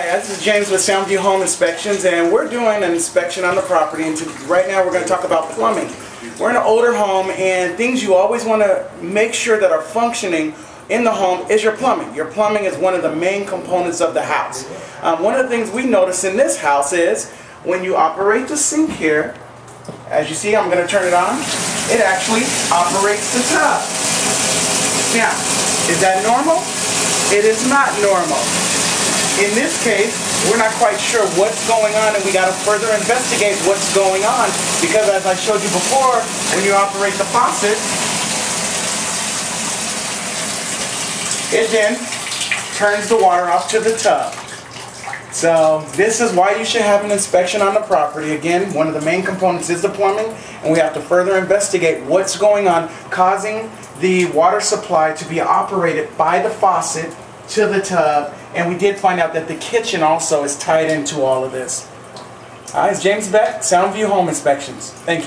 Hi, this is James with Soundview Home Inspections, and we're doing an inspection on the property. And right now, we're going to talk about plumbing. We're in an older home, and things you always want to make sure that are functioning in the home is your plumbing. Your plumbing is one of the main components of the house. Um, one of the things we notice in this house is when you operate the sink here, as you see, I'm going to turn it on. It actually operates the tub. Now, is that normal? It is not normal. In this case, we're not quite sure what's going on and we got to further investigate what's going on because as I showed you before, when you operate the faucet, it then turns the water off to the tub. So this is why you should have an inspection on the property. Again, one of the main components is the plumbing, and we have to further investigate what's going on causing the water supply to be operated by the faucet to the tub. And we did find out that the kitchen also is tied into all of this. Hi, it's James Beck, Soundview Home Inspections. Thank you.